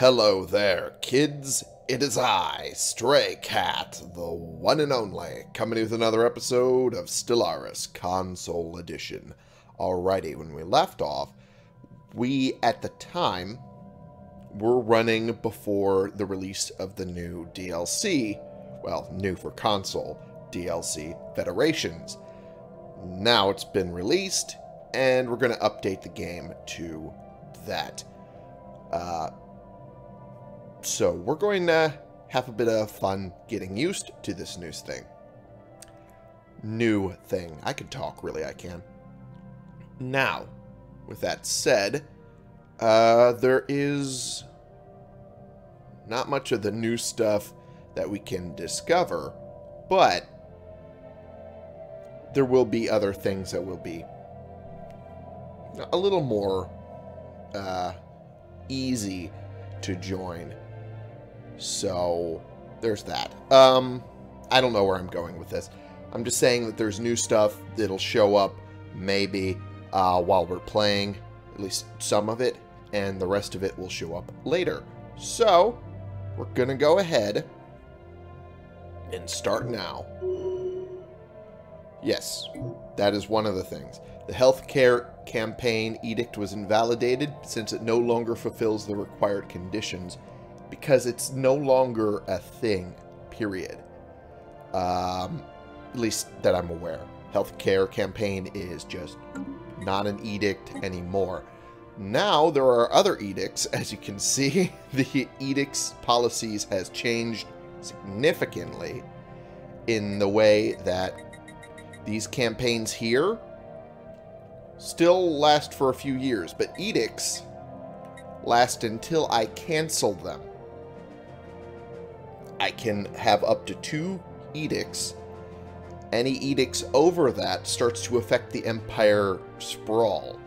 Hello there, kids. It is I, Stray Cat, the one and only, coming with another episode of Stellaris Console Edition. Alrighty, when we left off, we, at the time, were running before the release of the new DLC. Well, new for console, DLC Federations. Now it's been released, and we're going to update the game to that. Uh, so we're going to have a bit of fun getting used to this new thing. New thing. I can talk, really, I can. Now, with that said, uh, there is not much of the new stuff that we can discover, but there will be other things that will be a little more uh, easy to join. So, there's that. Um, I don't know where I'm going with this. I'm just saying that there's new stuff that'll show up, maybe, uh, while we're playing, at least some of it, and the rest of it will show up later. So, we're going to go ahead and start now. Yes, that is one of the things. The healthcare campaign edict was invalidated since it no longer fulfills the required conditions because it's no longer a thing, period. Um, at least that I'm aware. Healthcare campaign is just not an edict anymore. Now there are other edicts, as you can see. The edicts policies has changed significantly in the way that these campaigns here still last for a few years, but edicts last until I cancel them. I can have up to two edicts. Any edicts over that starts to affect the Empire Sprawl.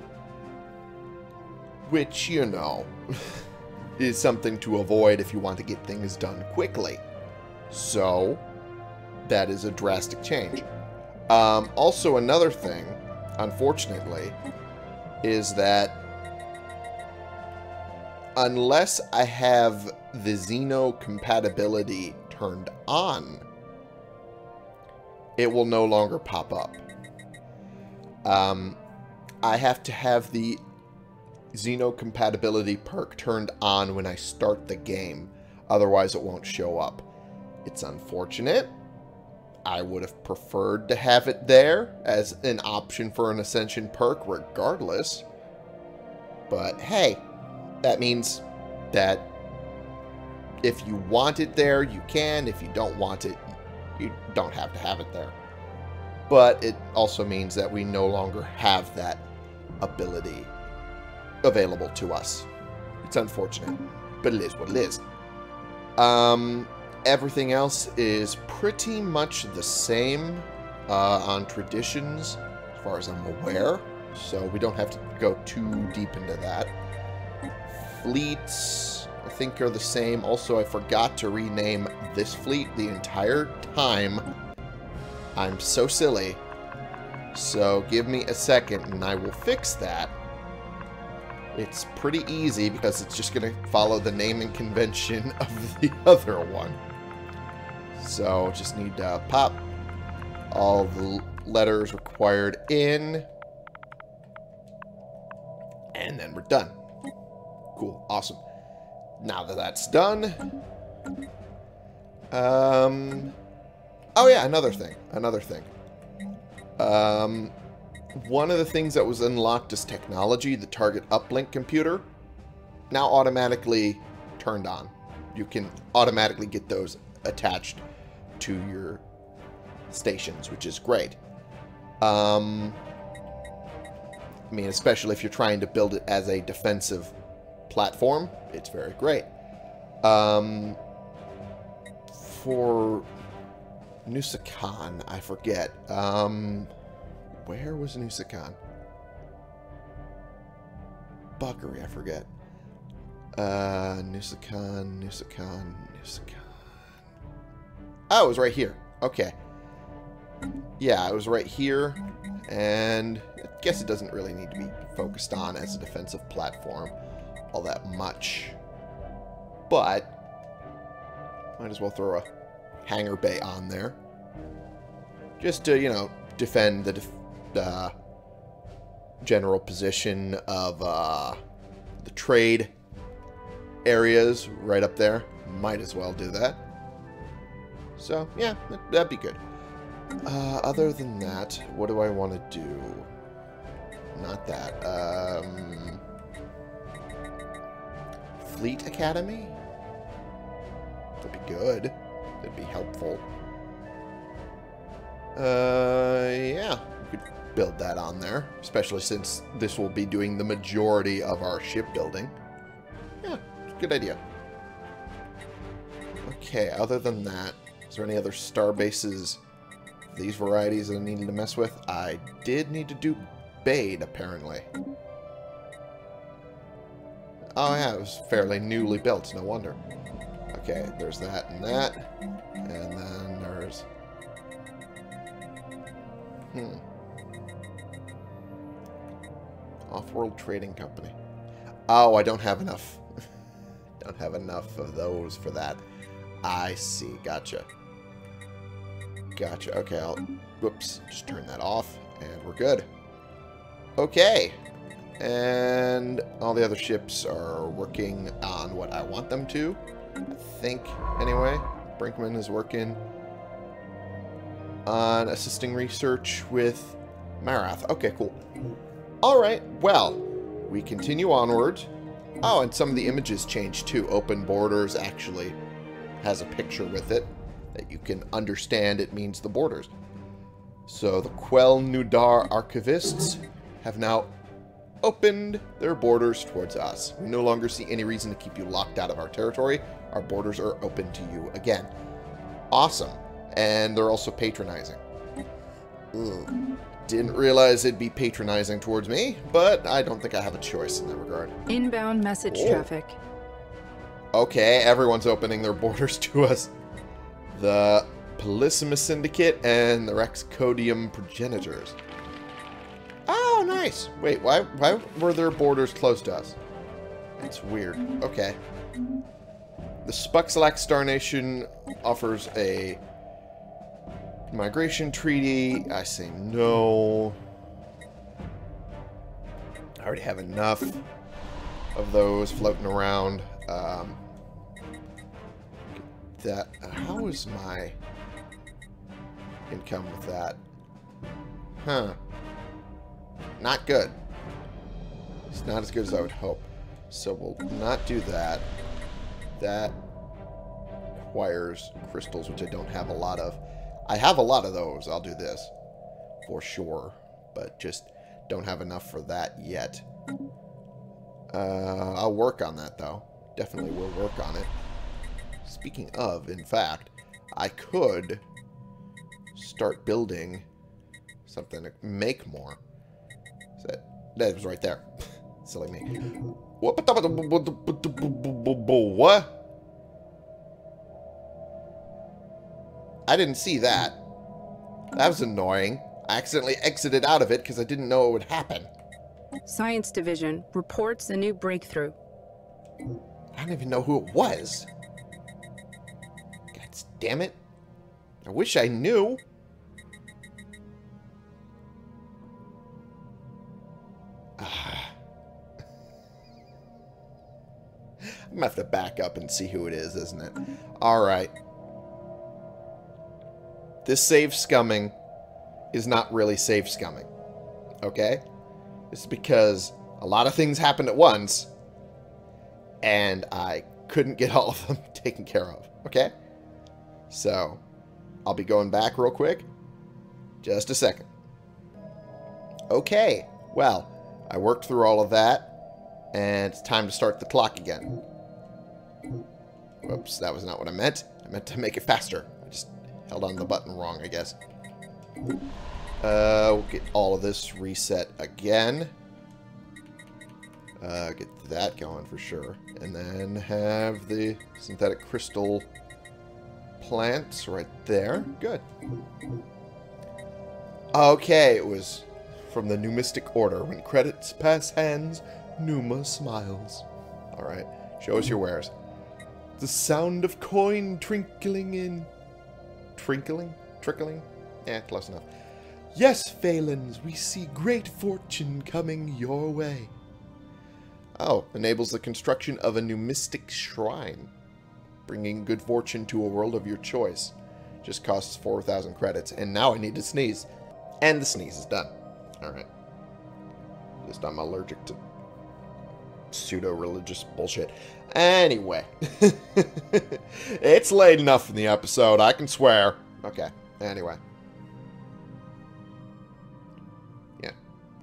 Which, you know, is something to avoid if you want to get things done quickly. So, that is a drastic change. Um, also, another thing, unfortunately, is that unless I have the Xeno compatibility turned on, it will no longer pop up. Um, I have to have the Xeno compatibility perk turned on when I start the game. Otherwise, it won't show up. It's unfortunate. I would have preferred to have it there as an option for an Ascension perk regardless. But hey, that means that if you want it there, you can. If you don't want it, you don't have to have it there. But it also means that we no longer have that ability available to us. It's unfortunate, but it is what it is. Um, everything else is pretty much the same uh, on traditions, as far as I'm aware. So we don't have to go too deep into that. Fleets, I think, are the same. Also, I forgot to rename this fleet the entire time. I'm so silly. So give me a second and I will fix that. It's pretty easy because it's just going to follow the naming convention of the other one. So just need to pop all the letters required in. And then we're done. Cool. Awesome. Now that that's done... Um... Oh yeah, another thing. Another thing. Um, one of the things that was unlocked is technology, the target uplink computer, now automatically turned on. You can automatically get those attached to your stations, which is great. Um, I mean, especially if you're trying to build it as a defensive platform, it's very great. Um, for Nusakan, I forget. Um, where was Nusakan? Buggery, I forget. Uh, Nusakan, Nusakan, Nusakan. Oh, it was right here. Okay. Yeah, it was right here. And I guess it doesn't really need to be focused on as a defensive platform all that much. but might as well throw a hangar bay on there. Just to, you know, defend the def uh, general position of uh, the trade areas right up there. Might as well do that. So, yeah, that'd be good. Uh, other than that, what do I want to do? Not that. Um, Fleet Academy? That'd be good. That'd be helpful. Uh, yeah. We could build that on there. Especially since this will be doing the majority of our shipbuilding. Yeah, good idea. Okay, other than that, is there any other star bases these varieties that I needed to mess with? I did need to do Bade, apparently. Oh yeah, it was fairly newly built, no wonder. Okay, there's that and that. And then there's... Hmm. Off-World Trading Company. Oh, I don't have enough. don't have enough of those for that. I see. Gotcha. Gotcha. Okay, I'll... Whoops. Just turn that off, and we're good. Okay. And all the other ships are working on what I want them to. I think, anyway. Brinkman is working on assisting research with Marath. Okay, cool. Alright, well, we continue onward. Oh, and some of the images change too. Open Borders actually has a picture with it that you can understand it means the borders. So the Quel Nudar archivists have now opened their borders towards us. We no longer see any reason to keep you locked out of our territory. Our borders are open to you again. Awesome. And they're also patronizing. Ugh. Didn't realize it'd be patronizing towards me, but I don't think I have a choice in that regard. Inbound message oh. traffic. Okay, everyone's opening their borders to us. The Polysimus Syndicate and the Rexcodium Progenitors. Oh, nice. Wait, why, why were their borders close to us? It's weird. Okay. The Spuxalax Star Nation offers a migration treaty. I say no. I already have enough of those floating around. Um, that. Uh, how is my income with that? Huh. Not good. It's not as good as I would hope. So we'll not do that. That requires crystals, which I don't have a lot of. I have a lot of those. I'll do this for sure, but just don't have enough for that yet. Uh, I'll work on that, though. Definitely will work on it. Speaking of, in fact, I could start building something to make more. That, that was right there. Silly me. What? What? I didn't see that. That was annoying. I accidentally exited out of it because I didn't know it would happen. Science Division reports a new breakthrough. I don't even know who it was. God damn it. I wish I knew. I'm gonna have to back up and see who it is, isn't it? Alright. This save scumming is not really save scumming. Okay? It's because a lot of things happened at once, and I couldn't get all of them taken care of. Okay? So, I'll be going back real quick. Just a second. Okay. Well, I worked through all of that, and it's time to start the clock again. Whoops, that was not what I meant. I meant to make it faster. I just held on the button wrong, I guess. Uh, we'll get all of this reset again. Uh, get that going for sure. And then have the synthetic crystal plants right there. Good. Okay, it was from the Numistic Order. When credits pass hands, Numa smiles. Alright, show us your wares. The sound of coin trinkling in. Trinkling? Trickling? Eh, close enough. Yes, Phalens, we see great fortune coming your way. Oh, enables the construction of a new mystic shrine, bringing good fortune to a world of your choice. Just costs 4,000 credits, and now I need to sneeze. And the sneeze is done. Alright. Just I'm allergic to pseudo-religious bullshit. Anyway. it's late enough in the episode, I can swear. Okay, anyway. Yeah.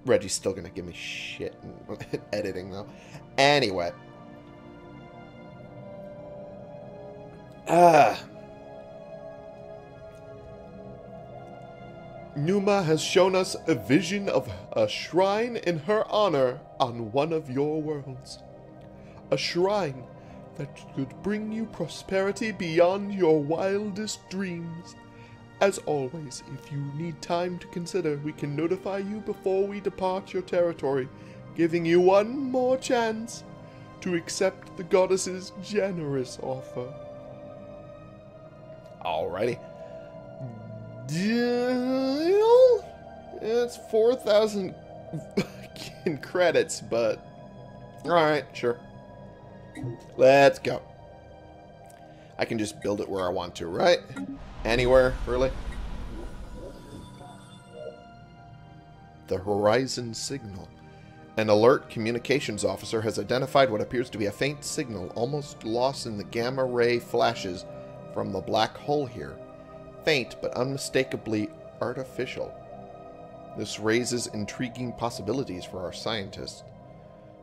Reggie's still gonna give me shit in editing, though. Anyway. Ah. Numa has shown us a vision of a shrine in her honor on one of your worlds. A shrine that could bring you prosperity beyond your wildest dreams. As always, if you need time to consider, we can notify you before we depart your territory, giving you one more chance to accept the goddess's generous offer. Alrighty. Deal? It's 4,000 credits, but... Alright, sure. Let's go. I can just build it where I want to, right? Anywhere, really? The Horizon Signal. An alert communications officer has identified what appears to be a faint signal almost lost in the gamma ray flashes from the black hole here. Faint, but unmistakably artificial. This raises intriguing possibilities for our scientists.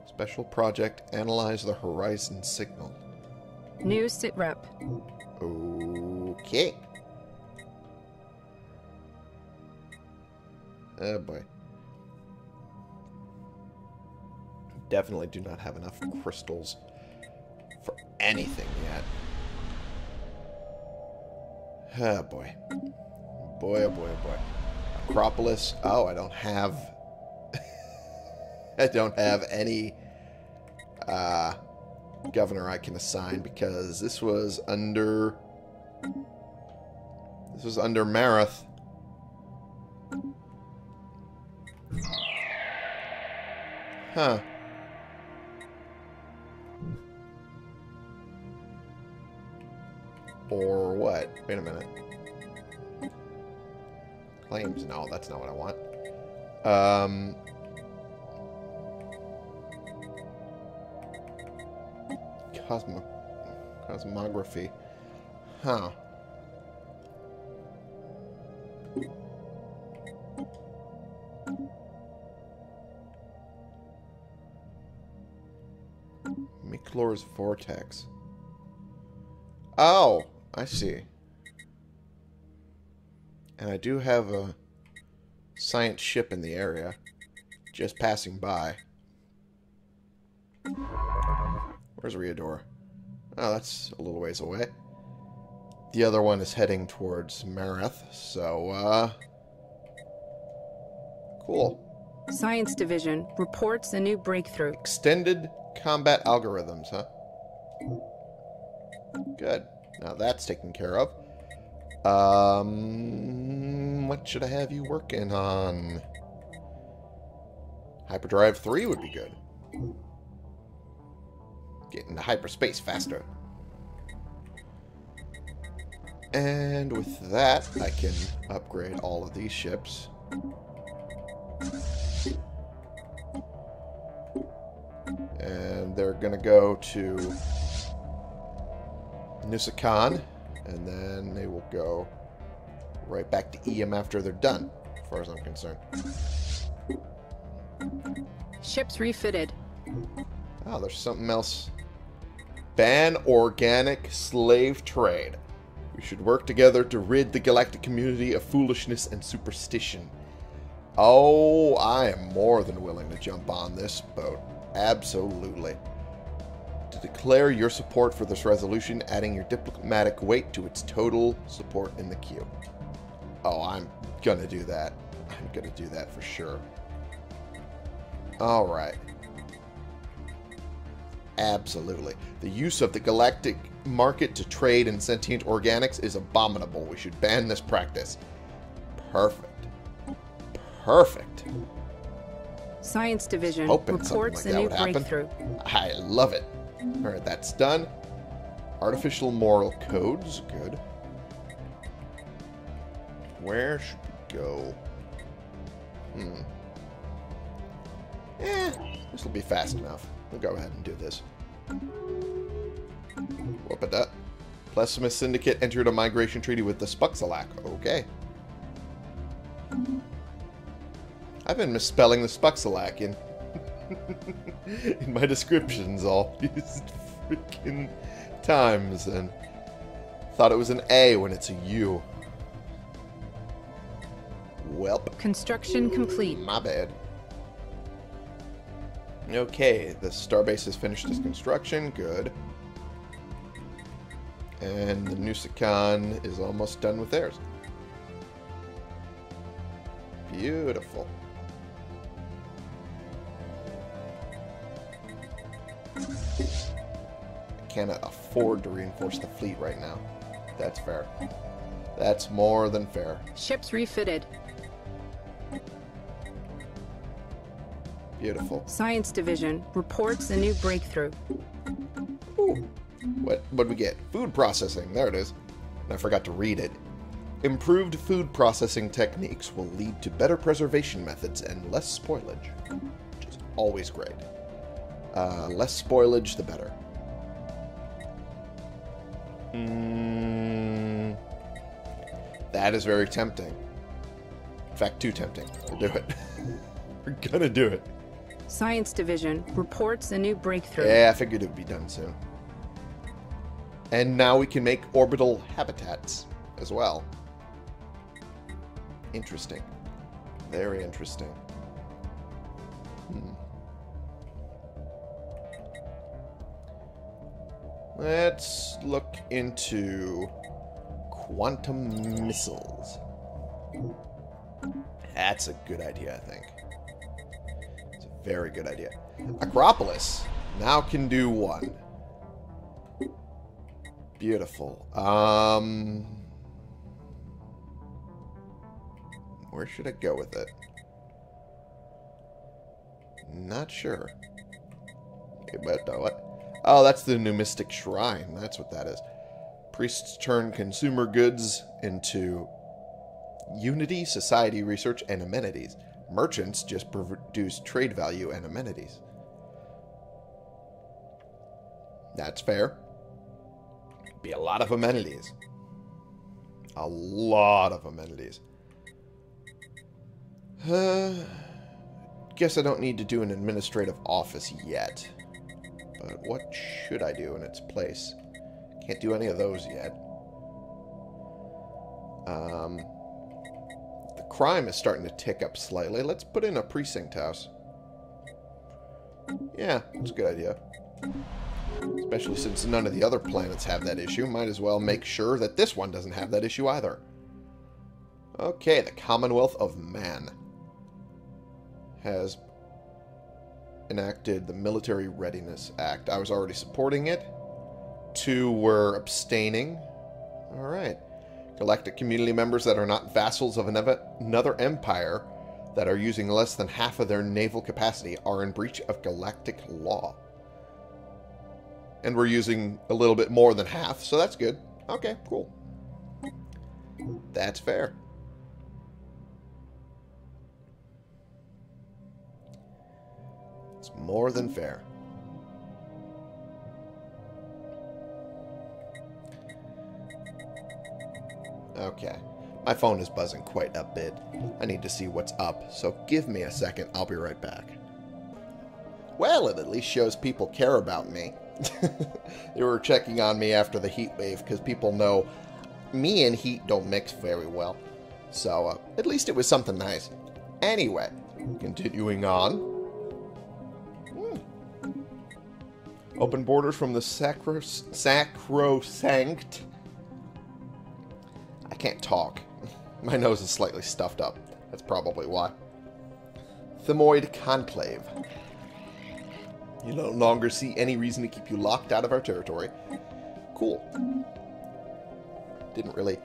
Special project Analyze the Horizon Signal. New sitrep. Okay. Oh boy. Definitely do not have enough crystals for anything yet. Oh boy. Boy, oh boy, oh boy. Acropolis. Oh, I don't have... I don't have any uh, governor I can assign because this was under... This was under Marath. Huh. Or what? Wait a minute. Claims? No, that's not what I want. Um... Cosmo... Cosmography. Huh. Miklor's Vortex. Oh, I see. And I do have a science ship in the area. Just passing by. Where's Riador? Oh, that's a little ways away. The other one is heading towards Marath, so, uh... Cool. Science Division reports a new breakthrough. Extended combat algorithms, huh? Good. Now that's taken care of. Um, what should I have you working on? Hyperdrive 3 would be good. Get into hyperspace faster. And with that, I can upgrade all of these ships. And they're going to go to Nusakan, and then they will go right back to EM after they're done, as far as I'm concerned. Ships refitted. Oh, there's something else. Ban organic slave trade. We should work together to rid the galactic community of foolishness and superstition. Oh, I am more than willing to jump on this boat. Absolutely. To declare your support for this resolution, adding your diplomatic weight to its total support in the queue. Oh, I'm gonna do that. I'm gonna do that for sure. Alright. Absolutely. The use of the galactic market to trade in sentient organics is abominable. We should ban this practice. Perfect. Perfect. Science Division reports like a new happen. breakthrough. I love it. Alright, that's done. Artificial moral codes. Good. Where should we go? Hmm. Eh, this will be fast enough. We'll go ahead and do this. Whoop at that. Plasma Syndicate entered a migration treaty with the Spuxalak. Okay. I've been misspelling the Spuxalak in in my descriptions all these freaking times and thought it was an A when it's a U. Welp. Construction complete. My bad. Okay, the starbase has finished its mm-hmm. construction. Good. And the Nusakan is almost done with theirs. Beautiful. Cannot afford to reinforce the fleet right now. That's fair. That's more than fair. Ships refitted. Beautiful. Science Division reports a new breakthrough. Ooh. What what we get? Food processing. There it is. And I forgot to read it. Improved food processing techniques will lead to better preservation methods and less spoilage, which is always great. Uh, less spoilage, the better. Mm, that is very tempting. In fact, too tempting. We'll do it. We're gonna do it. Science Division reports a new breakthrough. Yeah, I figured it would be done soon. And now we can make orbital habitats as well. Interesting. Very interesting. Let's look into quantum missiles. That's a good idea, I think. It's a very good idea. Acropolis now can do one. Beautiful. Um, where should I go with it? Not sure. But uh, what? Oh, that's the Numistic Shrine. That's what that is. Priests turn consumer goods into unity, society, research, and amenities. Merchants just produce trade value and amenities. That's fair. Be a lot of amenities. A lot of amenities. Uh, guess I don't need to do an administrative office yet. But what should I do in its place? Can't do any of those yet. Um, the crime is starting to tick up slightly. Let's put in a precinct house. Yeah, that's a good idea. Especially since none of the other planets have that issue. Might as well make sure that this one doesn't have that issue either. Okay, the Commonwealth of Man has enacted the Military Readiness Act. I was already supporting it. Two were abstaining. Alright. Galactic community members that are not vassals of another empire that are using less than half of their naval capacity are in breach of galactic law. And we're using a little bit more than half, so that's good. Okay, cool. That's fair. More than fair. Okay. My phone is buzzing quite a bit. I need to see what's up, so give me a second. I'll be right back. Well, it at least shows people care about me. they were checking on me after the heat wave because people know me and heat don't mix very well. So, uh, at least it was something nice. Anyway, continuing on. Open borders from the sacro sacrosanct. I can't talk. My nose is slightly stuffed up. That's probably why. Thymoid Conclave. You no longer see any reason to keep you locked out of our territory. cool. Didn't really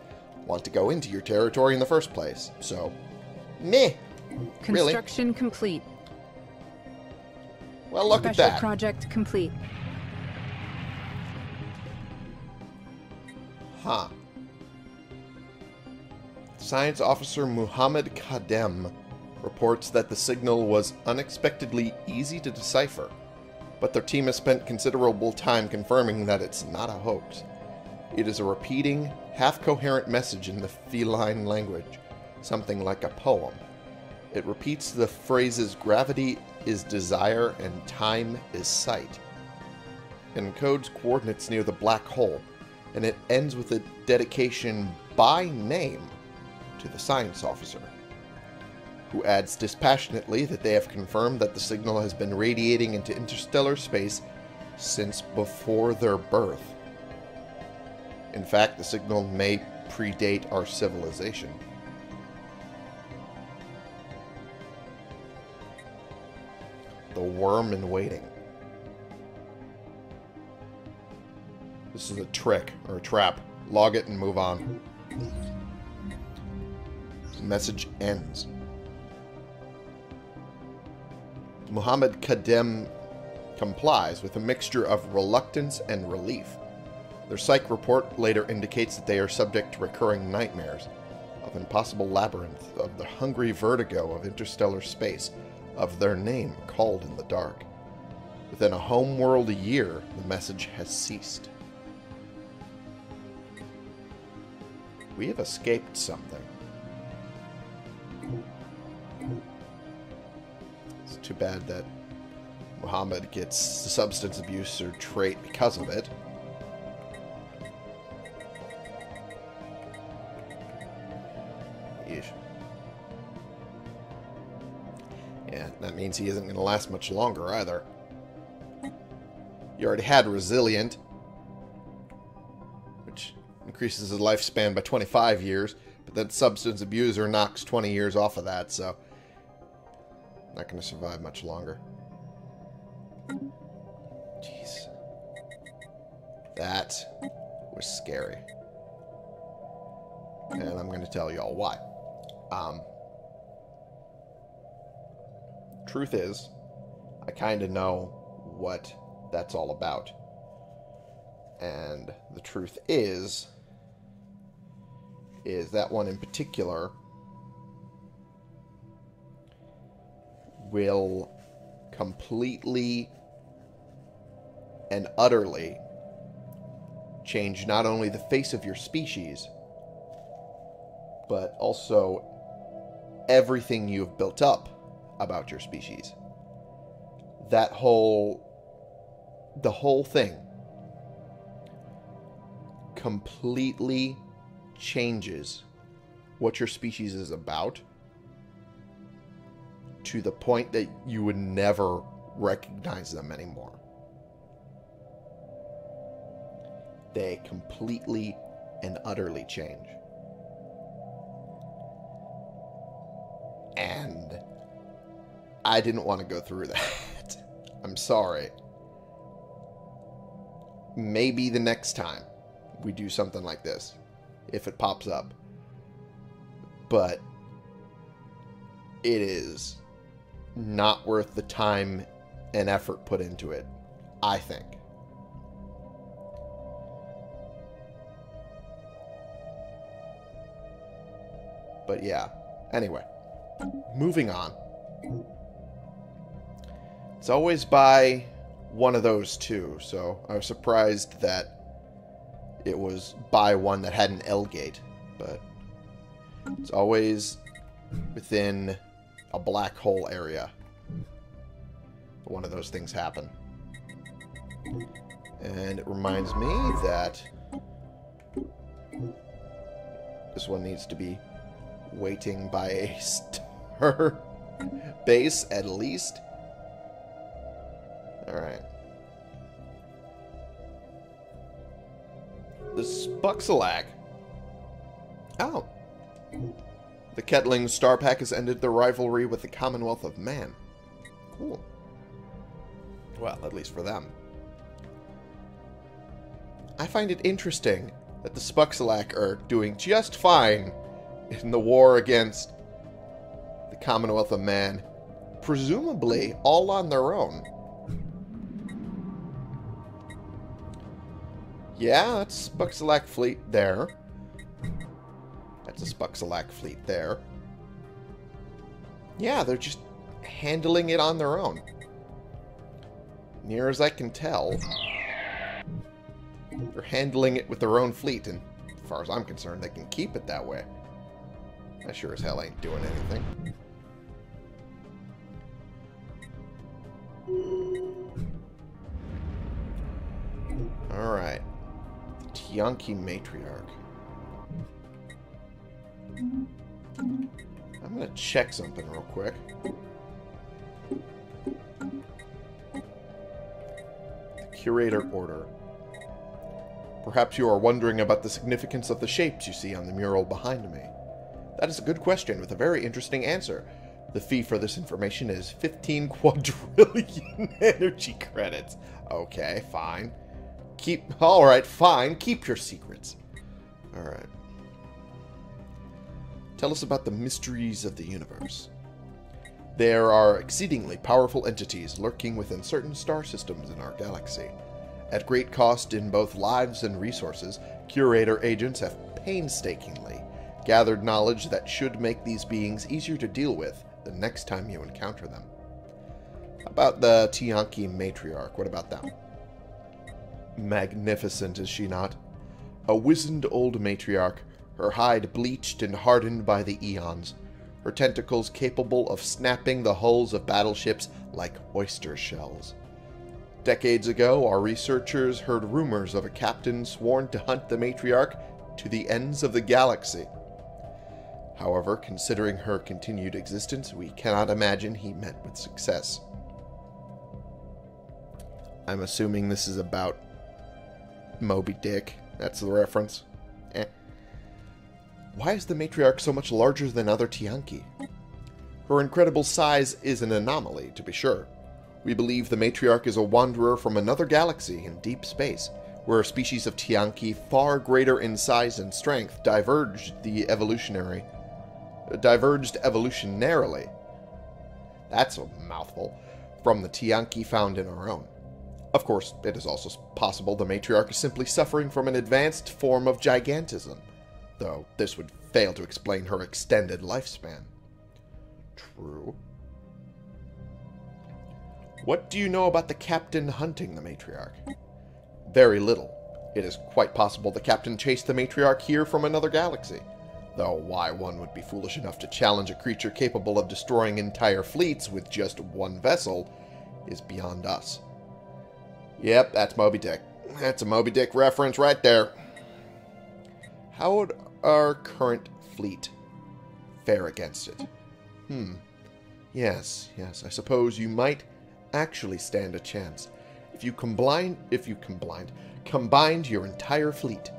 want to go into your territory in the first place, so meh. Really? Construction complete. Well, look at Special that. project complete. Huh. Science Officer Muhammad Kadem reports that the signal was unexpectedly easy to decipher, but their team has spent considerable time confirming that it's not a hoax. It is a repeating, half coherent message in the feline language, something like a poem. It repeats the phrases gravity is desire and time is sight. It encodes coordinates near the black hole, and it ends with a dedication by name to the science officer, who adds dispassionately that they have confirmed that the signal has been radiating into interstellar space since before their birth. In fact, the signal may predate our civilization. The worm in waiting. This is a trick or a trap. Log it and move on. Message ends. Muhammad Kadem complies with a mixture of reluctance and relief. Their psych report later indicates that they are subject to recurring nightmares of impossible labyrinth, of the hungry vertigo of interstellar space, of their name called in the dark. Within a homeworld a year, the message has ceased. We have escaped something. It's too bad that Muhammad gets the substance abuse or trait because of it. Yeesh. Yeah, that means he isn't going to last much longer either. You already had Resilient, increases his lifespan by 25 years, but that substance abuser knocks 20 years off of that, so not going to survive much longer. Jeez. That was scary. And I'm going to tell you all why. Um, truth is, I kind of know what that's all about. And the truth is, is that one in particular will completely and utterly change not only the face of your species, but also everything you've built up about your species. That whole the whole thing completely changes what your species is about to the point that you would never recognize them anymore. They completely and utterly change. And I didn't want to go through that. I'm sorry. Maybe the next time we do something like this, if it pops up. But it is not worth the time and effort put into it, I think. But yeah, anyway, moving on. It's always by one of those two, so I was surprised that it was by one that had an L gate, but it's always within a black hole area. One of those things happen. And it reminds me that this one needs to be waiting by a star base at least. Alright. The Spuxalag. Oh. The Ketling Star Pack has ended their rivalry with the Commonwealth of Man. Cool. Well, at least for them. I find it interesting that the Spuxalak are doing just fine in the war against the Commonwealth of Man, presumably all on their own. Yeah, that's Spuxalak fleet there. That's a Spuxalak fleet there. Yeah, they're just handling it on their own. Near as I can tell, they're handling it with their own fleet, and as far as I'm concerned, they can keep it that way. I sure as hell ain't doing anything. Alright. Tiyanki Matriarch. I'm to check something real quick. The Curator Order. Perhaps you are wondering about the significance of the shapes you see on the mural behind me. That is a good question with a very interesting answer. The fee for this information is 15 quadrillion energy credits. Okay, fine. Keep... Alright, fine. Keep your secrets. Alright. Tell us about the mysteries of the universe. There are exceedingly powerful entities lurking within certain star systems in our galaxy. At great cost in both lives and resources, Curator agents have painstakingly gathered knowledge that should make these beings easier to deal with the next time you encounter them. About the Tiyanki Matriarch? What about them? Magnificent, is she not? A wizened old matriarch her hide bleached and hardened by the eons, her tentacles capable of snapping the hulls of battleships like oyster shells. Decades ago, our researchers heard rumors of a captain sworn to hunt the matriarch to the ends of the galaxy. However, considering her continued existence, we cannot imagine he met with success. I'm assuming this is about Moby Dick. That's the reference. Eh. Why is the matriarch so much larger than other Tiyanki? Her incredible size is an anomaly, to be sure. We believe the matriarch is a wanderer from another galaxy in deep space, where a species of Tiyanki far greater in size and strength diverged the evolutionary diverged evolutionarily. That's a mouthful. From the Tiyanki found in our own. Of course, it is also possible the matriarch is simply suffering from an advanced form of gigantism though this would fail to explain her extended lifespan. True. What do you know about the captain hunting the matriarch? Very little. It is quite possible the captain chased the matriarch here from another galaxy. Though why one would be foolish enough to challenge a creature capable of destroying entire fleets with just one vessel is beyond us. Yep, that's Moby Dick. That's a Moby Dick reference right there. How would our current fleet fare against it? Hmm. Yes, yes, I suppose you might actually stand a chance. If you combine, if you combined, combined your entire fleet,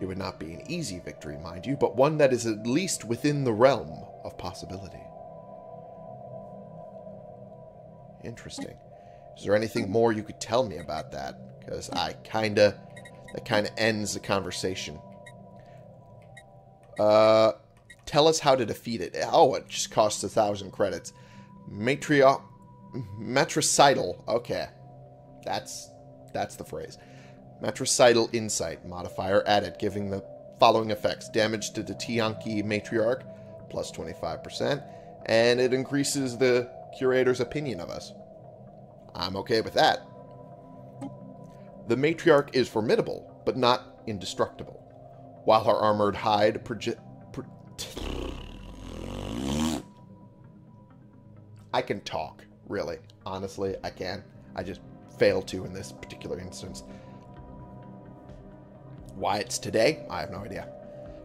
it would not be an easy victory, mind you, but one that is at least within the realm of possibility. Interesting. Is there anything more you could tell me about that? Because I kinda, that kinda ends the conversation. Uh, tell us how to defeat it. Oh, it just costs a thousand credits. Matrio... Matricidal. Okay. That's, that's the phrase. Matricidal Insight modifier added, giving the following effects. Damage to the Tiyanki Matriarch, plus 25%, and it increases the Curator's opinion of us. I'm okay with that. The Matriarch is formidable, but not indestructible while her armored hide project. Pro I can talk, really. Honestly, I can. I just fail to in this particular instance. Why it's today, I have no idea.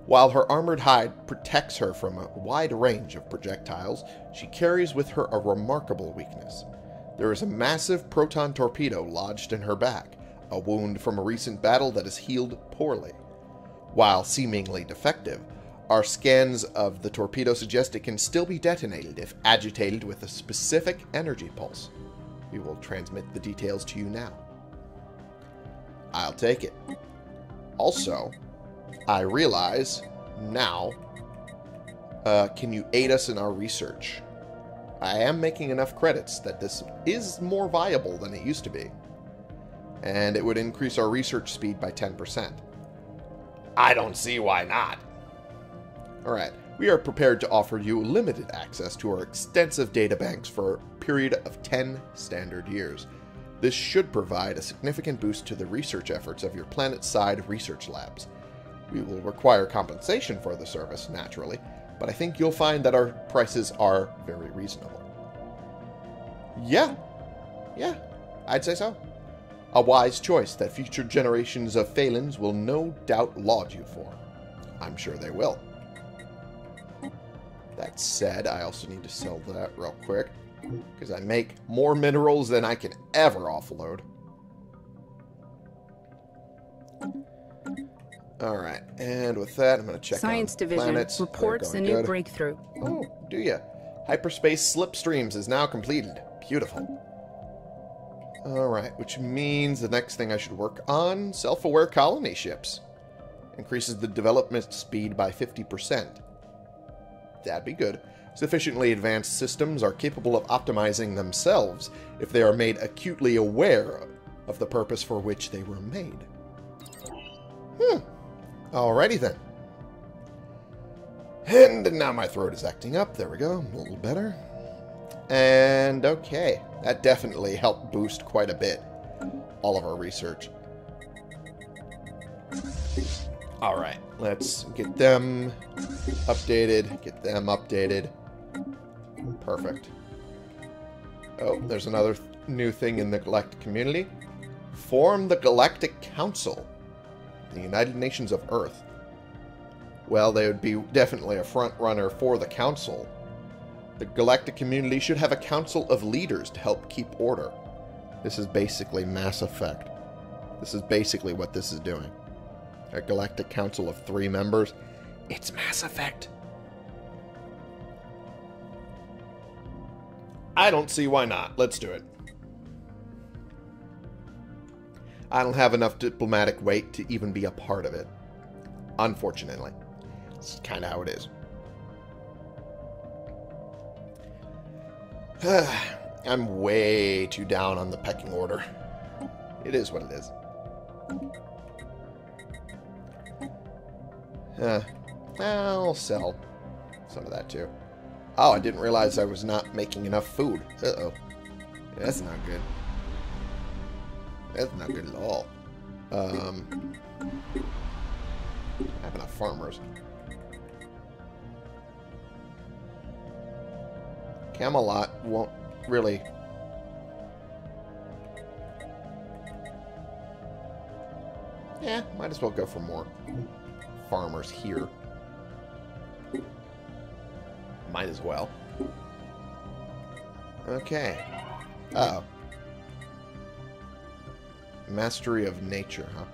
While her armored hide protects her from a wide range of projectiles, she carries with her a remarkable weakness. There is a massive proton torpedo lodged in her back, a wound from a recent battle that is healed poorly. While seemingly defective, our scans of the torpedo suggest it can still be detonated if agitated with a specific energy pulse. We will transmit the details to you now. I'll take it. Also, I realize now, uh, can you aid us in our research? I am making enough credits that this is more viable than it used to be. And it would increase our research speed by 10%. I don't see why not. Alright, we are prepared to offer you limited access to our extensive data banks for a period of 10 standard years. This should provide a significant boost to the research efforts of your planet-side research labs. We will require compensation for the service, naturally, but I think you'll find that our prices are very reasonable. Yeah. Yeah, I'd say so. A wise choice that future generations of Phalans will no doubt laud you for. I'm sure they will. That said, I also need to sell that real quick, because I make more minerals than I can ever offload. Alright, and with that, I'm going to check Science Division planets. reports a new good. breakthrough. Oh, do ya? Hyperspace slipstreams is now completed. Beautiful. Alright, which means the next thing I should work on, self-aware colony ships. Increases the development speed by 50%. That'd be good. Sufficiently advanced systems are capable of optimizing themselves if they are made acutely aware of the purpose for which they were made. Hmm. Alrighty then. And now my throat is acting up. There we go. A little better. And okay. That definitely helped boost quite a bit all of our research. Alright. Let's get them updated. Get them updated. Perfect. Oh, there's another th new thing in the Galactic community. Form the Galactic Council. The United Nations of Earth. Well, they would be definitely a front runner for the Council. The Galactic community should have a council of leaders to help keep order. This is basically Mass Effect. This is basically what this is doing. A Galactic Council of three members. It's Mass Effect. I don't see why not. Let's do it. I don't have enough diplomatic weight to even be a part of it. Unfortunately. It's kind of how it is. I'm way too down on the pecking order. It is what it is. Uh, I'll sell some of that too. Oh, I didn't realize I was not making enough food. Uh-oh. That's not good. That's not good at all. Um, have enough farmers. Camelot won't really... Yeah, might as well go for more farmers here. Might as well. Okay. Uh oh Mastery of nature, huh?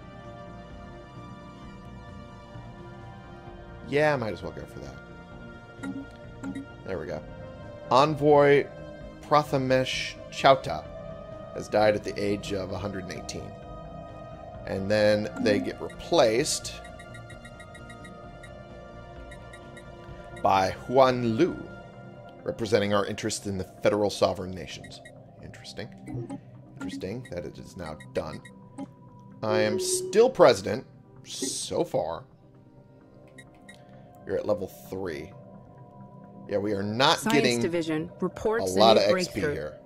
Yeah, I might as well go for that. There we go. Envoy Prathamesh Chauta has died at the age of 118. And then they get replaced by Huan Lu, representing our interest in the federal sovereign nations. Interesting. Interesting that it is now done. I am still president, so far. You're at level 3. Yeah, we are not Science getting Division reports a lot of XP here.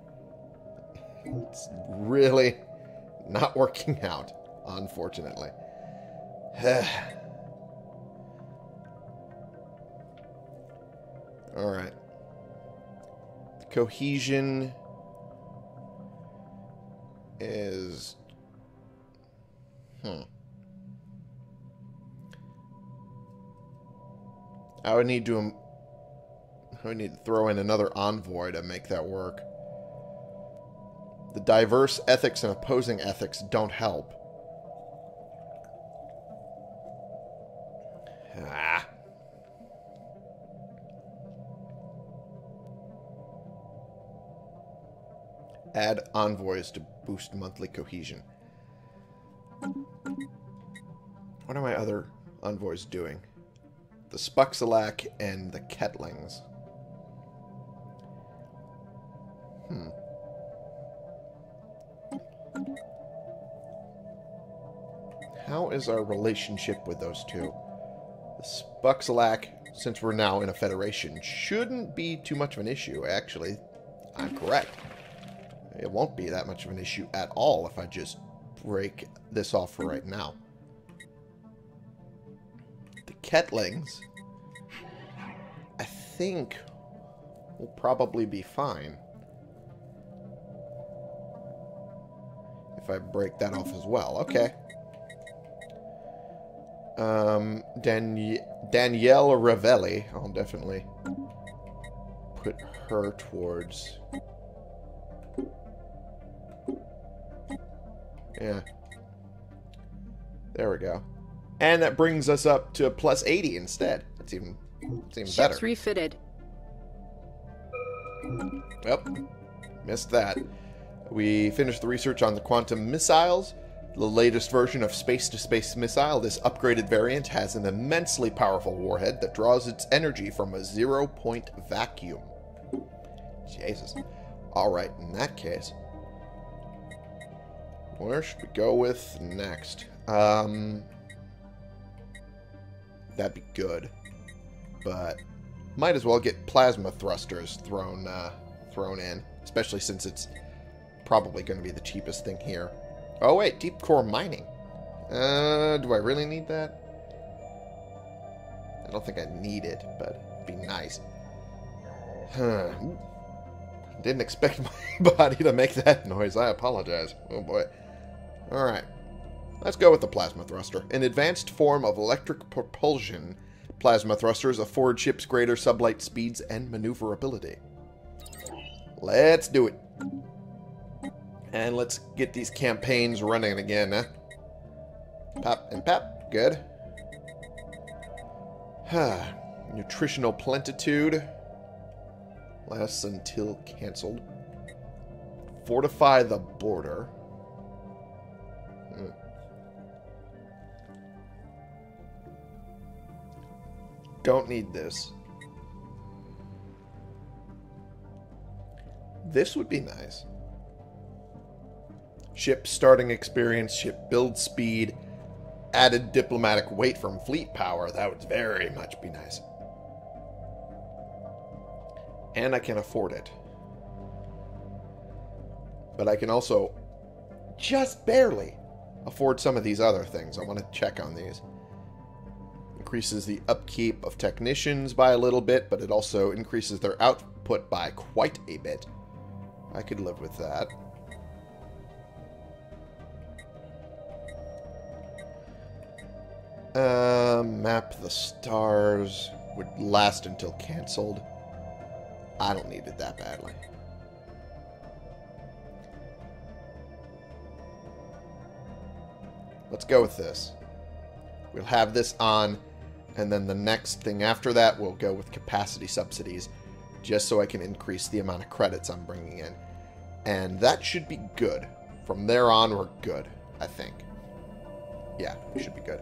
It's really not working out, unfortunately. Alright. Cohesion is... Hmm. I would need to... um, I would need to throw in another envoy to make that work. The diverse ethics and opposing ethics don't help. Add envoys to boost monthly cohesion. what are my other envoys doing? The Spuxalak and the Ketlings. Hmm. How is our relationship with those two? The Spuxalak, since we're now in a federation, shouldn't be too much of an issue, actually. I'm correct. It won't be that much of an issue at all if I just break this off for right now. The Ketlings, I think, will probably be fine. If I break that off as well. Okay. Um, Dan Danielle Ravelli, I'll definitely put her towards Yeah. There we go. And that brings us up to plus 80 instead. That's even, that's even Ships better. refitted. Yep. Missed that. We finished the research on the quantum missiles. The latest version of space to space missile, this upgraded variant has an immensely powerful warhead that draws its energy from a zero point vacuum. Jesus. Alright, in that case, where should we go with next? Um, that'd be good, but might as well get plasma thrusters thrown uh, thrown in, especially since it's probably going to be the cheapest thing here. Oh wait, deep core mining. Uh, do I really need that? I don't think I need it, but it'd be nice. Huh. Didn't expect my body to make that noise. I apologize. Oh boy. Alright. Let's go with the plasma thruster. An advanced form of electric propulsion, plasma thrusters afford ships greater sublight speeds and maneuverability. Let's do it. And let's get these campaigns running again, huh? Pop and pop. Good. Huh. Nutritional plentitude. Lasts until cancelled. Fortify the border. Don't need this. This would be nice. Ship starting experience, ship build speed, added diplomatic weight from fleet power. That would very much be nice. And I can afford it. But I can also just barely afford some of these other things. I want to check on these. Increases the upkeep of technicians by a little bit, but it also increases their output by quite a bit. I could live with that. Uh, map the stars would last until cancelled. I don't need it that badly. Let's go with this. We'll have this on, and then the next thing after that, we'll go with capacity subsidies, just so I can increase the amount of credits I'm bringing in. And that should be good. From there on, we're good, I think. Yeah, we should be good.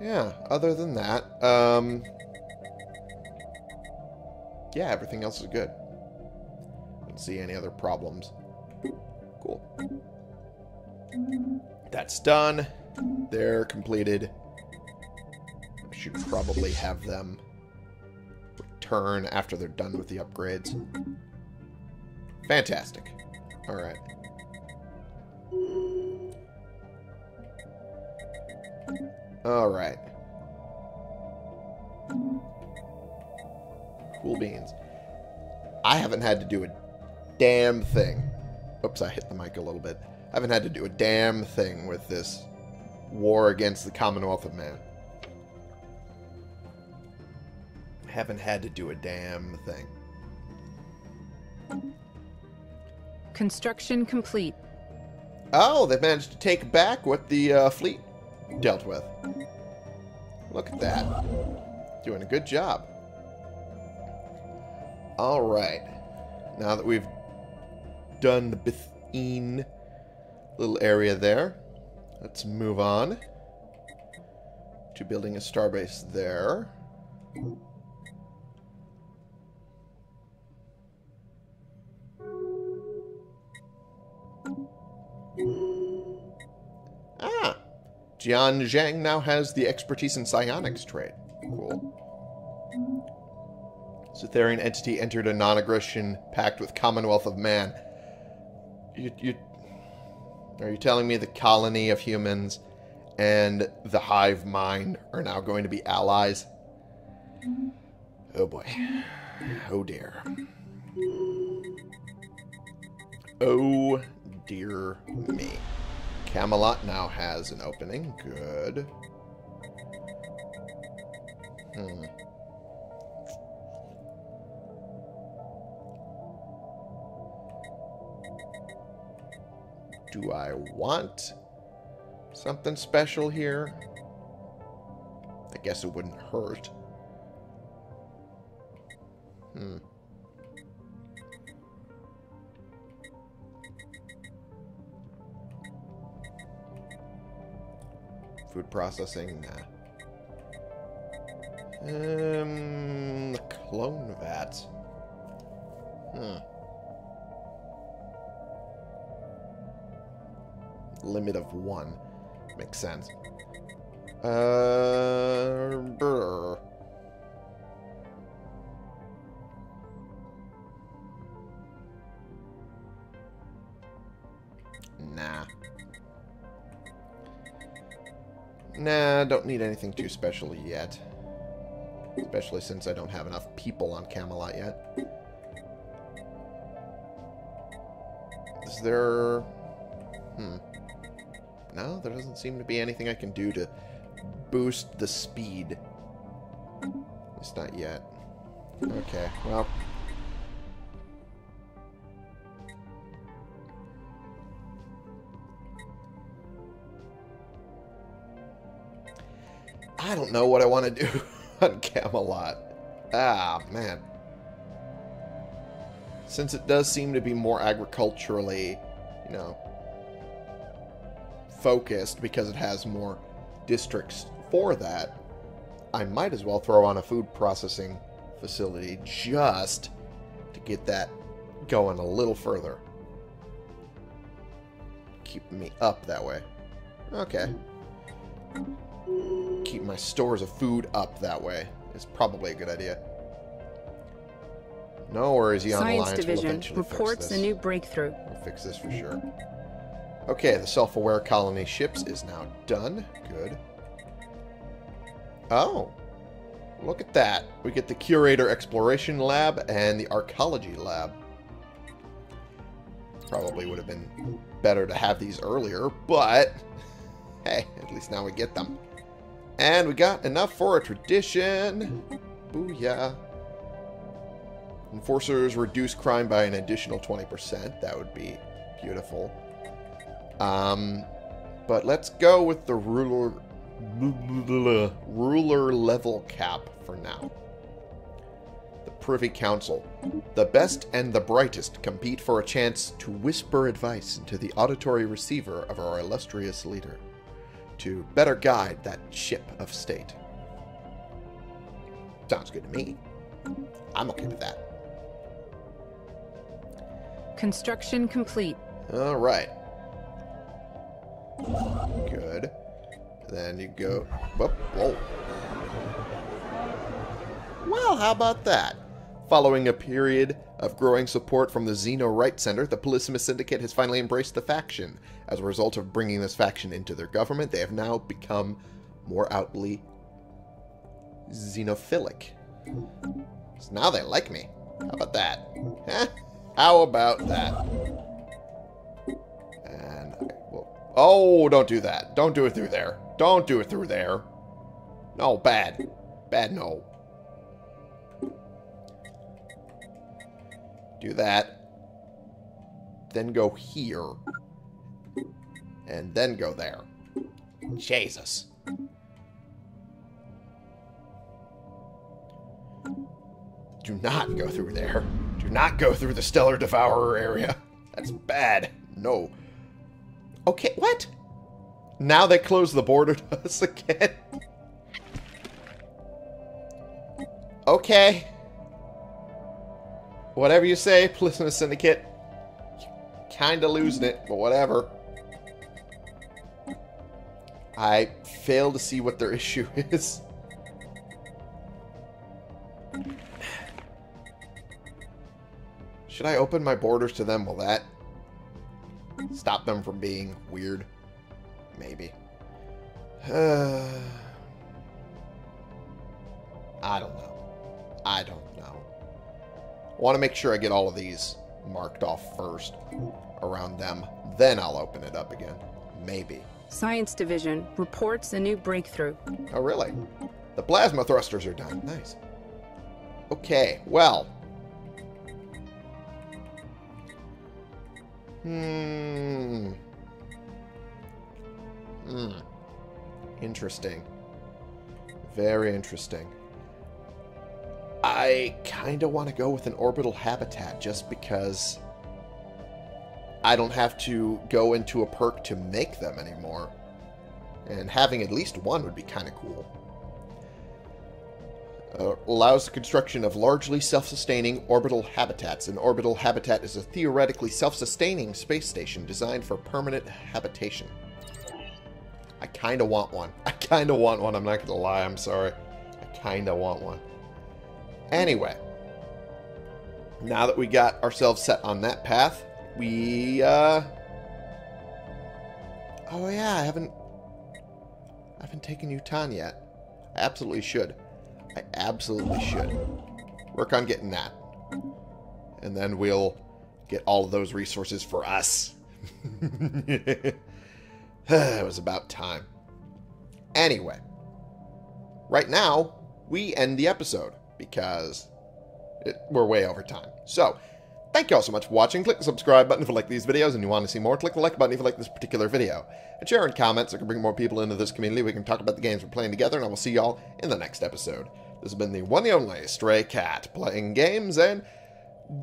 Yeah, other than that, um... Yeah, everything else is good. Don't see any other problems. Cool. That's done. They're completed. Should probably have them return after they're done with the upgrades. Fantastic. Alright. Alright. Cool beans. I haven't had to do a damn thing. Oops, I hit the mic a little bit. I haven't had to do a damn thing with this war against the Commonwealth of Man. Haven't had to do a damn thing. Construction complete. Oh, they managed to take back what the uh, fleet dealt with. Look at that. Doing a good job. Alright. Now that we've done the Bithine little area there, let's move on to building a starbase there. Jian Zhang now has the expertise in psionics trade. Cool. Cytherian entity entered a non-aggression pact with Commonwealth of Man. You, you, are you telling me the colony of humans and the hive mind are now going to be allies? Oh boy. Oh dear. Oh dear me. Camelot now has an opening. Good. Hmm. Do I want something special here? I guess it wouldn't hurt. Hmm. Food processing, nah. Um, the clone vat. Hmm. Limit of one. Makes sense. Uh, brr. Nah, don't need anything too special yet. Especially since I don't have enough people on Camelot yet. Is there... Hmm. No, there doesn't seem to be anything I can do to boost the speed. It's not yet. Okay, well... I don't know what I want to do on Camelot. Ah, man. Since it does seem to be more agriculturally, you know, focused because it has more districts for that, I might as well throw on a food processing facility just to get that going a little further. Keep me up that way. Okay keep my stores of food up that way. It's probably a good idea. No worries, Eon Science Alliance Division will reports a new breakthrough. We'll fix this for sure. Okay, the self-aware colony ships is now done. Good. Oh. Look at that. We get the Curator Exploration Lab and the Arcology Lab. Probably would have been better to have these earlier, but hey, at least now we get them. And we got enough for a tradition. Booyah. Enforcers reduce crime by an additional 20%. That would be beautiful. Um, but let's go with the ruler ruler level cap for now. The Privy Council. The best and the brightest compete for a chance to whisper advice into the auditory receiver of our illustrious leader to better guide that ship of state. Sounds good to me. I'm okay with that. Construction complete. All right. Good. Then you go... Whoa. whoa. Well, how about that? Following a period of growing support from the Xeno Right Center, the Polysimus Syndicate has finally embraced the faction. As a result of bringing this faction into their government, they have now become more outly xenophilic. So now they like me. How about that? Huh? How about that? And, oh, don't do that. Don't do it through there. Don't do it through there. No, bad. Bad, no. Do that. Then go here. And then go there. Jesus. Do not go through there. Do not go through the Stellar Devourer area. That's bad. No. Okay, what? Now they close the border to us again? Okay. Whatever you say, Polyphemus Syndicate. Kinda losing it, but whatever. I fail to see what their issue is. Should I open my borders to them? Will that stop them from being weird? Maybe. I don't know. I don't know. I want to make sure I get all of these marked off first around them. Then I'll open it up again. Maybe. Science Division reports a new breakthrough. Oh, really? The plasma thrusters are done. Nice. Okay, well. Hmm. Hmm. Interesting. Very interesting. I kind of want to go with an orbital habitat just because I don't have to go into a perk to make them anymore. And having at least one would be kind of cool. Uh, allows the construction of largely self-sustaining orbital habitats. An orbital habitat is a theoretically self-sustaining space station designed for permanent habitation. I kind of want one. I kind of want one. I'm not going to lie. I'm sorry. I kind of want one. Anyway. Now that we got ourselves set on that path, we, uh... Oh, yeah, I haven't... I haven't taken Utan yet. I absolutely should. I absolutely should. Work on getting that. And then we'll get all of those resources for us. it was about time. Anyway. Right now, we end the episode because it, we're way over time. So, Thank you all so much for watching. Click the subscribe button if you like these videos and you want to see more. Click the like button if you like this particular video. And share in comments so can bring more people into this community. We can talk about the games we're playing together, and I will see y'all in the next episode. This has been the one and only Stray Cat, playing games and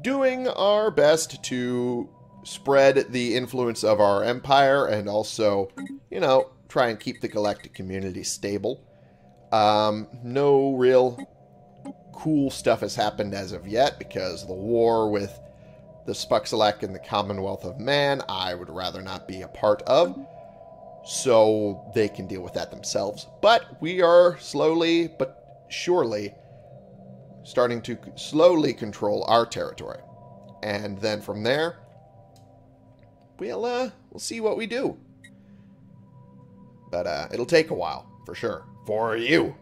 doing our best to spread the influence of our empire and also, you know, try and keep the galactic community stable. Um, no real cool stuff has happened as of yet because the war with the Spuxalek and the Commonwealth of Man, I would rather not be a part of. So they can deal with that themselves. But we are slowly but surely starting to slowly control our territory. And then from there, we'll, uh, we'll see what we do. But uh, it'll take a while, for sure. For you.